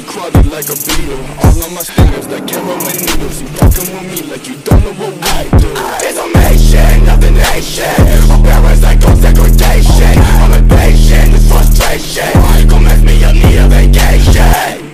body crawling like a beetle. All on my stingers like heroin needles. You fucking with me like you don't know what I do. A nation of the nation. Segregation. I'm impatient, it's frustration. Come ask me, I need a vacation.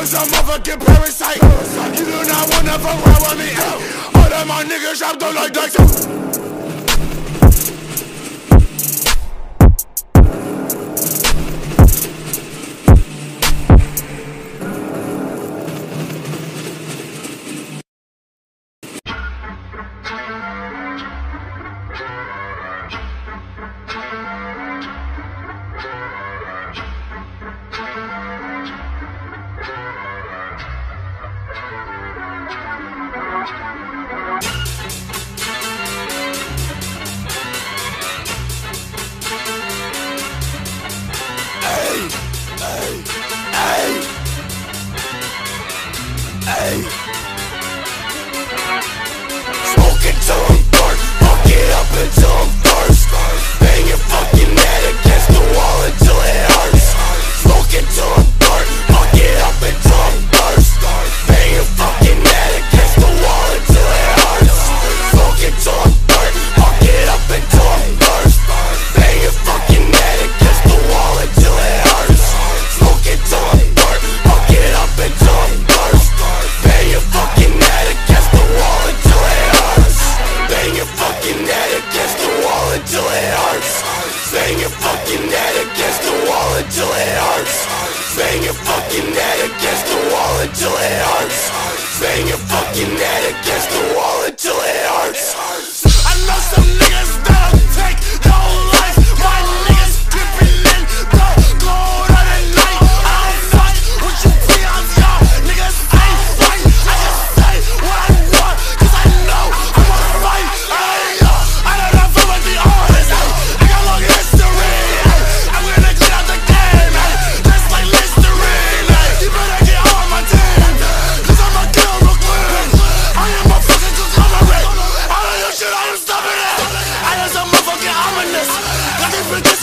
was a motherfucking parasite. You do not wanna fuck around with me. All of my niggas dropped on like that.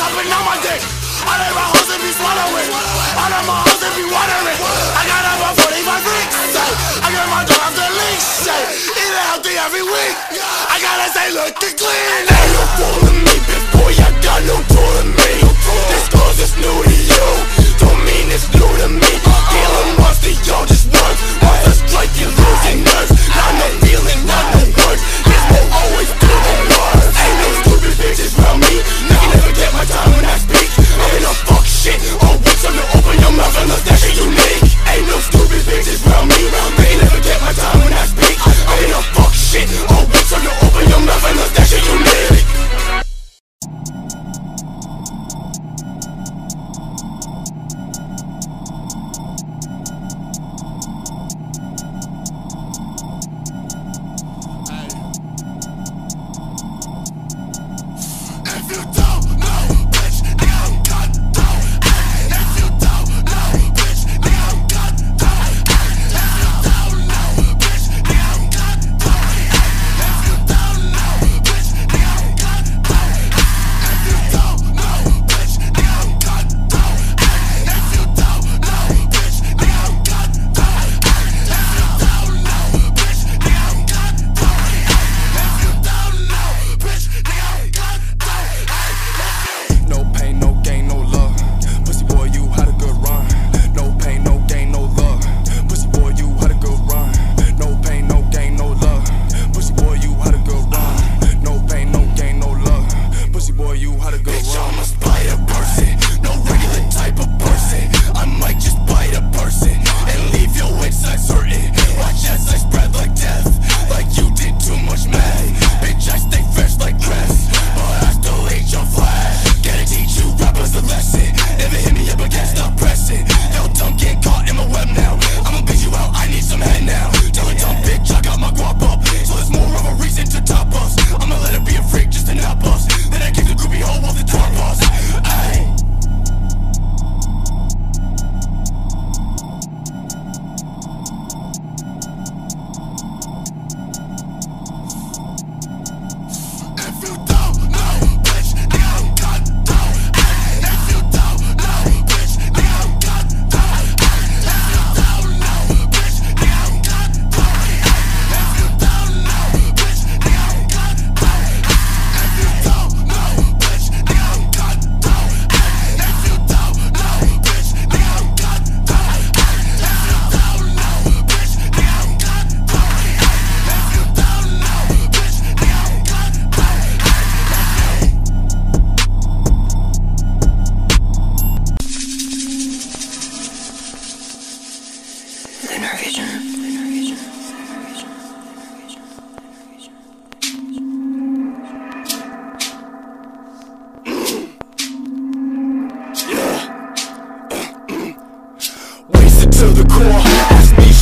popping on my dick. Out of my hoes and be swallowing. Out of my hoes and be watering. I got about 45 bricks. I got my dog off the leash. Eat healthy every week. I gotta say, look to clean. Ain't no fooling me, bitch boy. I got no fooling me. This cause is new to you. Don't mean it's new to me. Dealing once, y'all just work.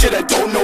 shit I don't